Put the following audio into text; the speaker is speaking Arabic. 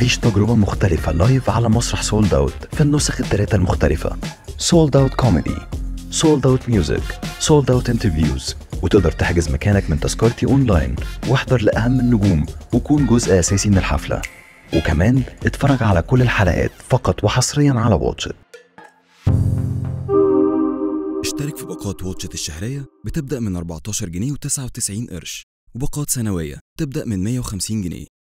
عيش تجربة مختلفة live على مسرح Sold Out في النسخ الثلاثة المختلفة. Sold Out Comedy Sold Out Music Sold Out Interviews وتقدر تحجز مكانك من تذكرتي اونلاين واحضر لأهم النجوم وكون جزء أساسي من الحفلة. وكمان اتفرج على كل الحلقات فقط وحصريا على Watch It اشترك في باقات Watch It الشهرية بتبدأ من 14 جنيه و99 قرش. وباقات سنوية تبدأ من 150 جنيه.